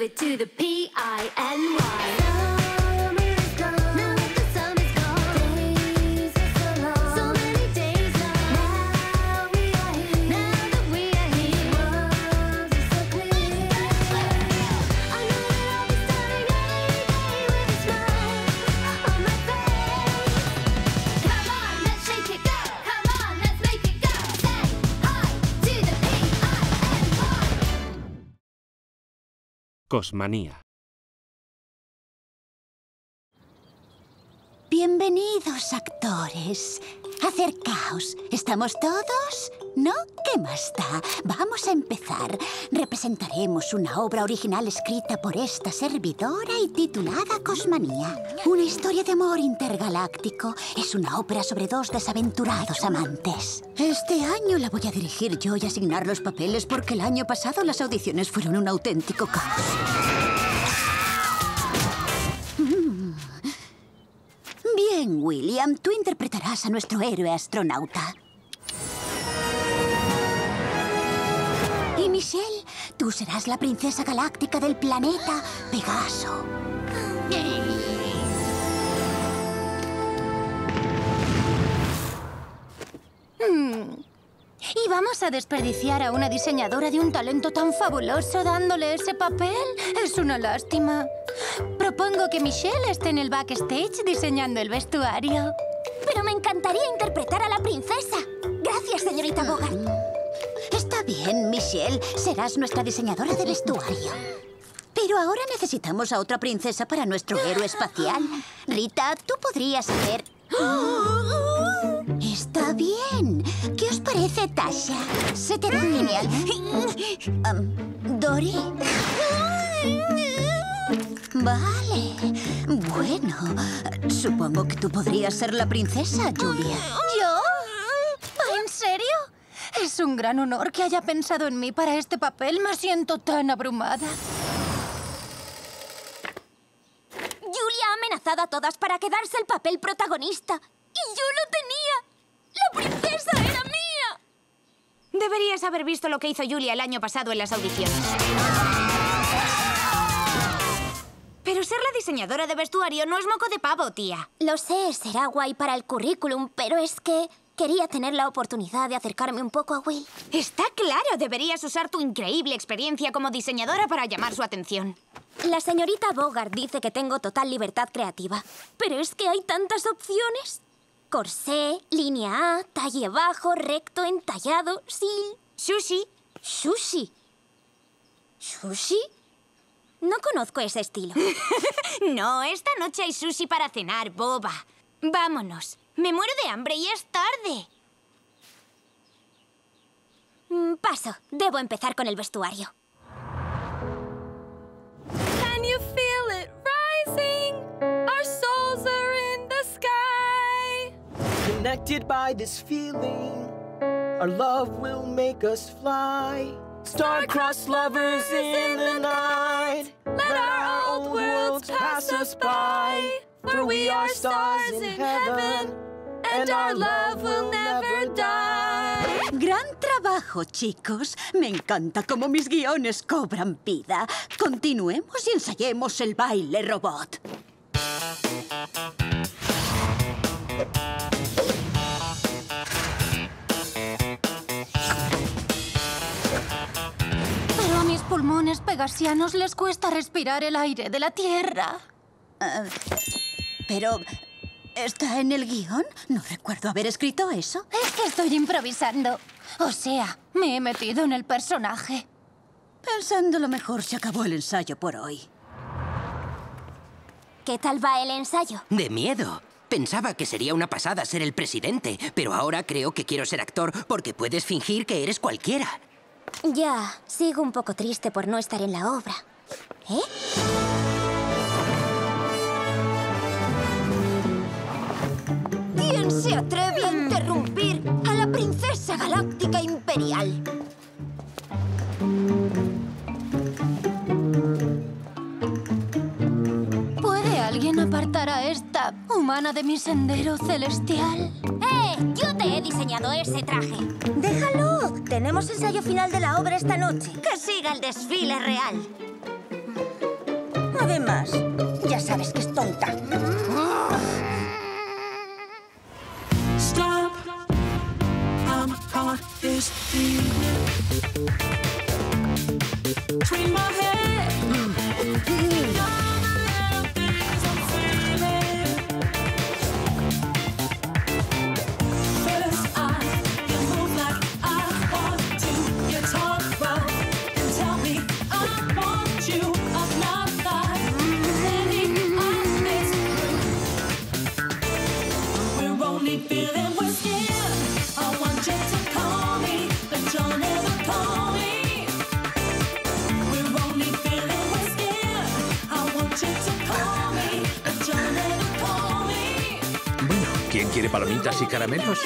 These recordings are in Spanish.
move it to the P-I-N-Y. Cosmanía. Bienvenidos, actores. Acercaos. ¿Estamos todos? ¿No? ¿Qué más da? Vamos a empezar. Representaremos una obra original escrita por esta servidora y titulada Cosmanía. Una historia de amor intergaláctico. Es una ópera sobre dos desaventurados amantes. Este año la voy a dirigir yo y asignar los papeles porque el año pasado las audiciones fueron un auténtico caos. William, tú interpretarás a nuestro héroe astronauta. Y Michelle, tú serás la princesa galáctica del planeta Pegaso. ¿Y vamos a desperdiciar a una diseñadora de un talento tan fabuloso dándole ese papel? Es una lástima. Propongo que Michelle esté en el backstage diseñando el vestuario. Pero me encantaría interpretar a la princesa. Gracias, señorita Bogart. Está bien, Michelle. Serás nuestra diseñadora de vestuario. Pero ahora necesitamos a otra princesa para nuestro héroe espacial. Rita, tú podrías hacer... Está bien. ¿Qué os parece, Tasha? Se te da genial. Am, ¿Dory? Vale. Bueno, supongo que tú podrías ser la princesa, Julia. ¿Yo? ¿En serio? Es un gran honor que haya pensado en mí para este papel. Me siento tan abrumada. Julia ha amenazado a todas para quedarse el papel protagonista. Y yo lo tenía. ¡La princesa era mía! Deberías haber visto lo que hizo Julia el año pasado en las audiciones. Pero ser la diseñadora de vestuario no es moco de pavo, tía. Lo sé, será guay para el currículum, pero es que quería tener la oportunidad de acercarme un poco a Will. Está claro, deberías usar tu increíble experiencia como diseñadora para llamar su atención. La señorita Bogart dice que tengo total libertad creativa. Pero es que hay tantas opciones. Corsé, línea A, talle bajo, recto, entallado, sil... Sushi, Sushi. ¿Sushi? No conozco ese estilo. no, esta noche hay sushi para cenar, boba. Vámonos. Me muero de hambre y es tarde. Mm, Paso. Debo empezar con el vestuario. Connected by this feeling, our love will make us fly. Star-crossed lovers in the night. Let our old worlds pass us by. For we are stars in heaven, and our love will never die. Gran trabajo, chicos. Me encanta cómo mis guiones cobran vida. Continuemos y ensayemos el baile robot. Pulmones pegasianos les cuesta respirar el aire de la Tierra. Pero... ¿Está en el guion? No recuerdo haber escrito eso. Es que estoy improvisando. O sea, me he metido en el personaje. Pensándolo mejor, se acabó el ensayo por hoy. ¿Qué tal va el ensayo? De miedo. Pensaba que sería una pasada ser el presidente, pero ahora creo que quiero ser actor porque puedes fingir que eres cualquiera. Ya, sigo un poco triste por no estar en la obra. ¿Eh? ¿Quién se atreve a interrumpir a la princesa galáctica imperial? ¿Puede alguien apartar a esta humana de mi sendero celestial? Yo te he diseñado ese traje. ¡Déjalo! Tenemos ensayo final de la obra esta noche. que siga el desfile real. Además, ya sabes que es tonta. Stop. Bueno, ¿quién quiere palomitas y caramelos?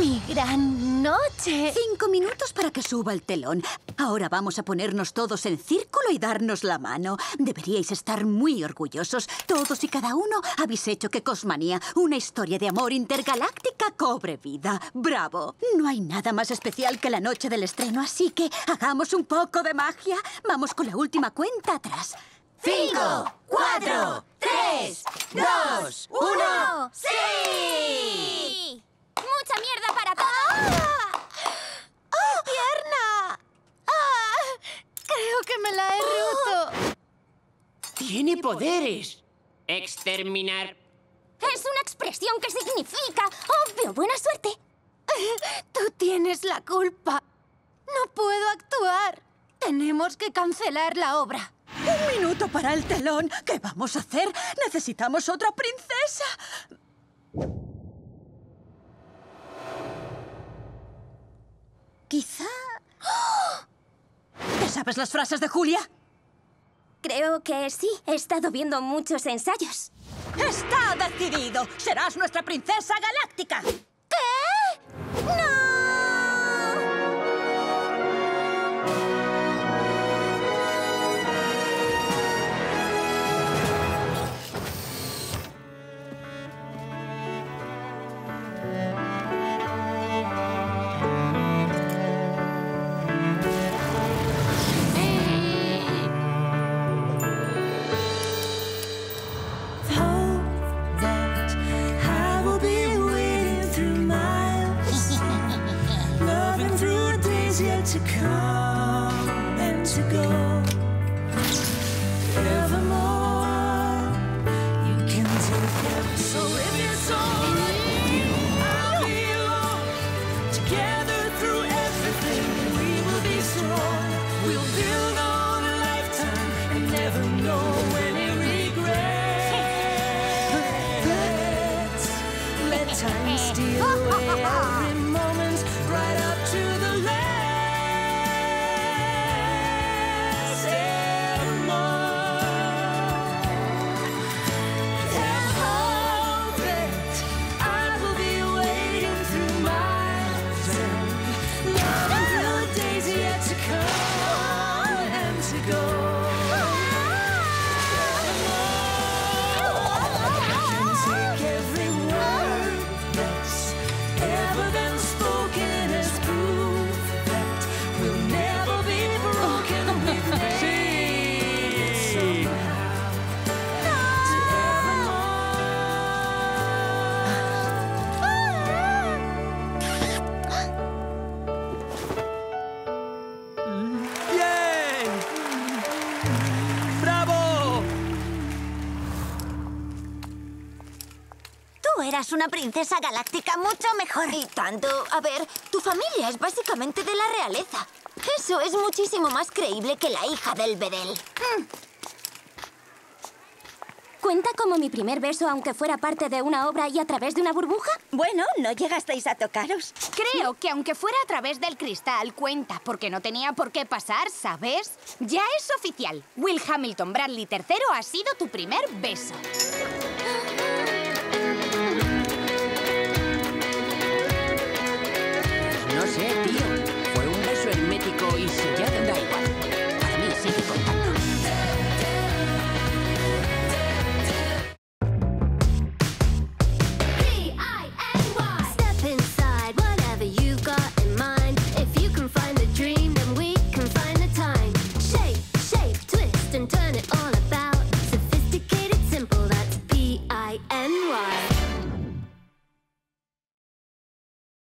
Mi gran noche. Cinco minutos para que suba el telón. Ahora vamos a ponernos todos en círculo y darnos la mano. Deberíais estar muy orgullosos. Todos y cada uno habéis hecho que Cosmanía, una historia de amor intergaláctica, cobre vida. ¡Bravo! No hay nada más especial que la noche del estreno, así que hagamos un poco de magia. Vamos con la última cuenta atrás. ¡Cinco! cuatro, tres, dos, uno. ¡Sí! ¡Mucha mierda para todos! ¡Oh, pierna! ¡Ah! Creo que me la he roto. Tiene poderes. Exterminar. Es una expresión que significa obvio buena suerte. Tú tienes la culpa. No puedo actuar. Tenemos que cancelar la obra. Un minuto para el telón. ¿Qué vamos a hacer? Necesitamos otra princesa. Quizá... ¡Oh! ¿Te sabes las frases de Julia? Creo que sí. He estado viendo muchos ensayos. Está decidido. Serás nuestra princesa galáctica. Tú eras una princesa galáctica mucho mejor. Y tanto. A ver, tu familia es básicamente de la realeza. Eso es muchísimo más creíble que la hija del bedel. ¿Cuenta como mi primer beso aunque fuera parte de una obra y a través de una burbuja? Bueno, no llegasteis a tocaros. Creo que aunque fuera a través del cristal, cuenta, porque no tenía por qué pasar, ¿sabes? Ya es oficial. Will Hamilton Bradley III ha sido tu primer beso. Sé, tío. Fue un beso hermético y sellado. Da igual.